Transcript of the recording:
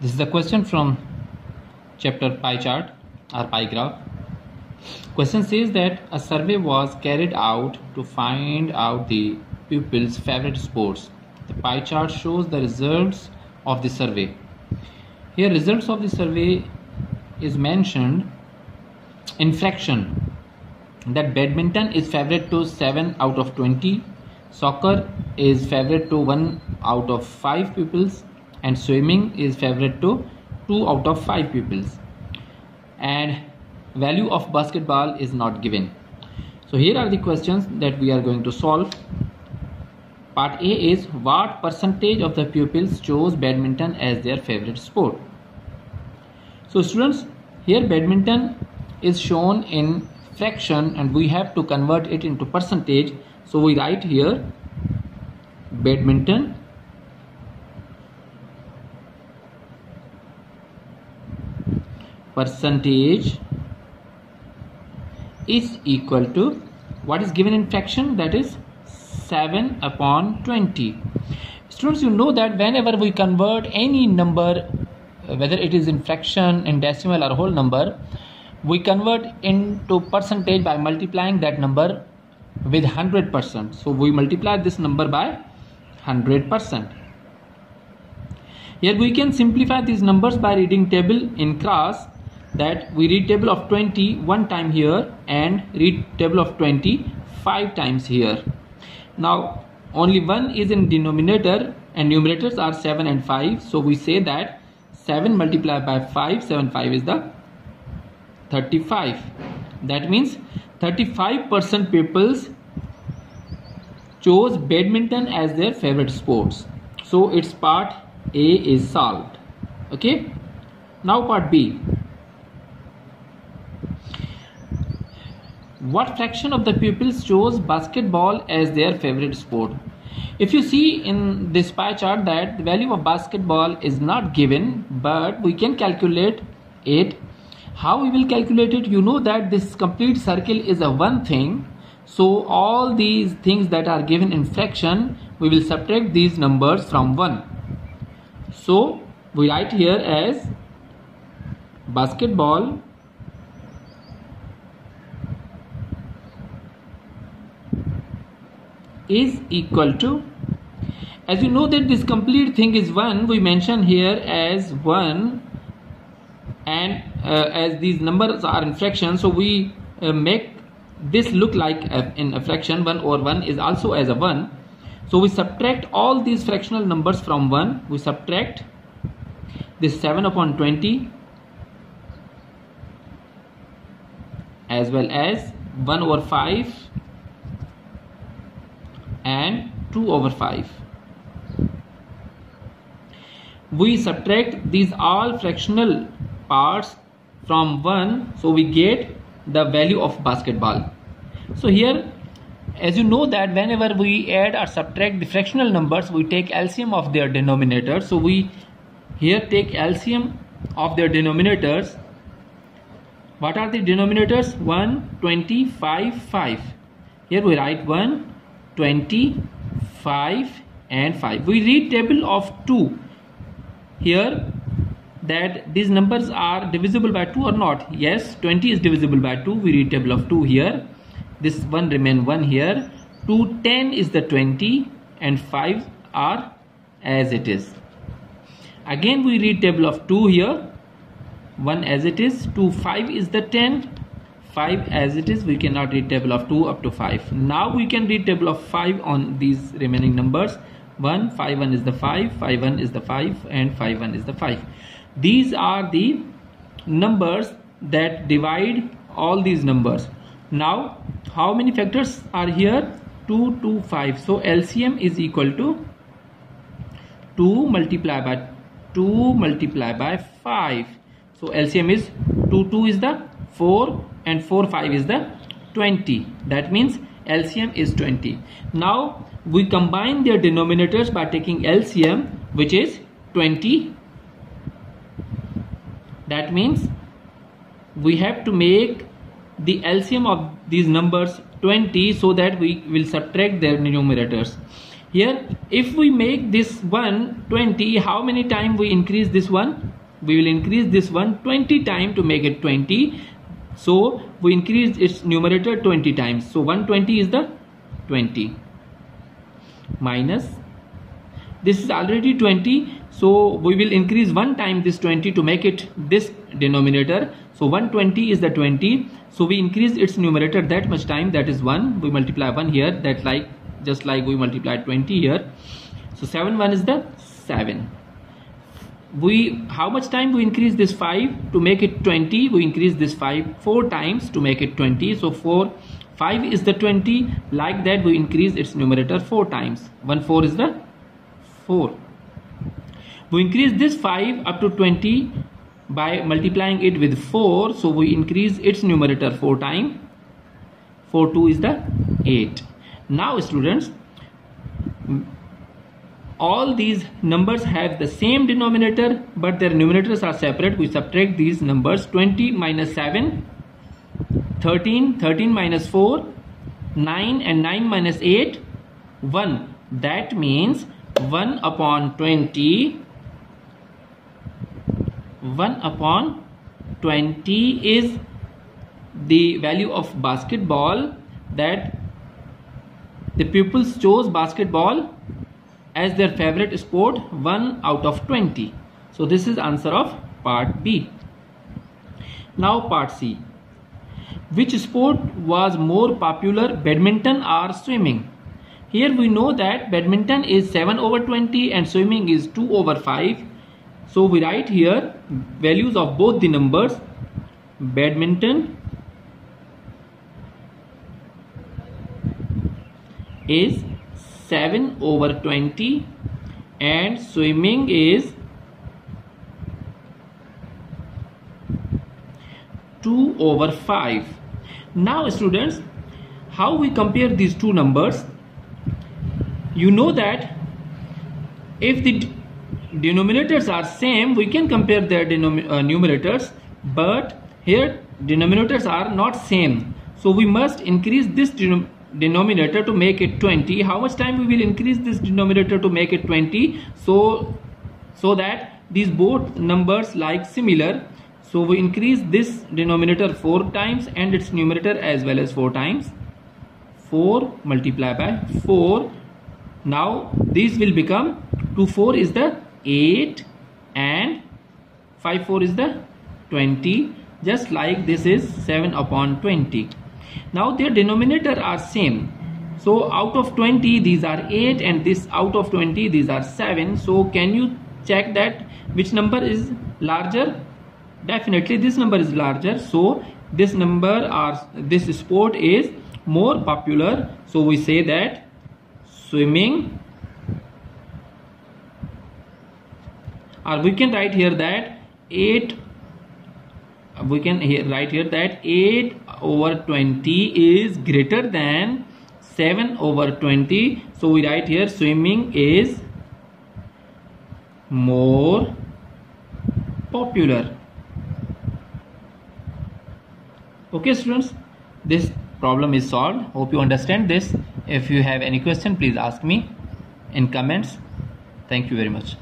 This is the question from chapter pie chart or pie graph. Question says that a survey was carried out to find out the pupils' favorite sports. The pie chart shows the results of the survey. Here results of the survey is mentioned in fraction that badminton is favorite to 7 out of 20 soccer is favorite to 1 out of 5 pupils and swimming is favorite to 2 out of 5 pupils. And value of basketball is not given. So here are the questions that we are going to solve. Part a is what percentage of the pupils chose badminton as their favorite sport? So students here badminton is shown in fraction and we have to convert it into percentage. So we write here badminton percentage is equal to what is given in fraction? That is 7 upon 20 students you know that whenever we convert any number whether it is in fraction in decimal or whole number we convert into percentage by multiplying that number with 100% so we multiply this number by 100% here we can simplify these numbers by reading table in class that we read table of 20 one time here and read table of 20 five times here. Now only one is in denominator and numerators are 7 and 5 so we say that 7 multiplied by 5 7 5 is the 35 that means 35% peoples chose badminton as their favorite sports. So its part a is solved okay? Now part b what fraction of the pupils chose basketball as their favorite sport? If you see in this pie chart that the value of basketball is not given but we can calculate it. How we will calculate it? You know that this complete circle is a one thing. So all these things that are given in fraction we will subtract these numbers from 1 so we write here as basketball is equal to as you know that this complete thing is 1 we mention here as 1 and uh, as these numbers are in fractions so we uh, make this look like a, in a fraction 1 over 1 is also as a 1 so we subtract all these fractional numbers from 1 we subtract this 7 upon 20 as well as 1 over 5 and 2 over 5 we subtract these all fractional parts from 1 so we get the value of basketball. So here as you know that whenever we add or subtract the fractional numbers we take LCM of their denominators so we here take LCM of their denominators. What are the denominators? 1 25 5 here we write 1 20 5 and 5 we read table of 2 here that these numbers are divisible by 2 or not. Yes 20 is divisible by 2 we read table of 2 here. This one remain 1 here. 2 10 is the 20 and 5 are as it is. Again we read table of 2 here. 1 as it is. 2 5 is the 10 5 as it is we cannot read table of 2 up to 5 now we can read table of 5 on these remaining numbers. 1 5 1 is the 5 5 1 is the 5 and 5 1 is the 5 these are the numbers that divide all these numbers. Now how many factors are here? 2 2 5 so LCM is equal to 2 multiplied by 2 multiplied by 5 so LCM is 2 2 is the 4 and 4 5 is the 20 that means LCM is 20 now we combine their denominators by taking LCM which is 20 that means we have to make the LCM of these numbers 20 so that we will subtract their numerators here if we make this one 20 how many time we increase this one? We will increase this one 20 time to make it 20 so we increase its numerator 20 times. So 120 is the 20 minus this is already 20 so we will increase one time this 20 to make it this denominator. So 120 is the 20 so we increase its numerator that much time that is 1 we multiply 1 here that like just like we multiply 20 here. So 7 1 is the 7 we how much time we increase this 5 to make it 20 we increase this 5 4 times to make it 20 so 4 5 is the 20 like that we increase its numerator 4 times. 1 4 is the 4 we increase this 5 up to 20 by multiplying it with 4 so we increase its numerator 4 times 4 2 is the 8 now students all these numbers have the same denominator but their numerators are separate. We subtract these numbers 20 minus 7 13 13 minus 4 9 and 9 minus 8 1 that means 1 upon 20 1 upon 20 is the value of basketball that the pupils chose basketball as their favorite sport 1 out of 20 so this is answer of part B. Now part C. Which sport was more popular badminton or swimming? Here we know that badminton is 7 over 20 and swimming is 2 over 5 so we write here values of both the numbers. Badminton is 7 over 20 and swimming is 2 over 5 now students how we compare these two numbers? You know that if the denominators are same we can compare their uh, numerators but here denominators are not same. So we must increase this denominator denominator to make it 20 how much time we will increase this denominator to make it 20 so so that these both numbers like similar so we increase this denominator four times and its numerator as well as four times. 4 multiplied by 4 now this will become 2 4 is the 8 and 5 4 is the 20 just like this is 7 upon 20 now their denominator are same. So out of 20 these are 8 and this out of 20 these are 7 so can you check that which number is larger? Definitely this number is larger. So this number or this sport is more popular. So we say that swimming or we can write here that 8 we can write here that 8 over 20 is greater than 7 over 20 so we write here swimming is more popular. Okay students this problem is solved. Hope you understand this. If you have any question please ask me in comments. Thank you very much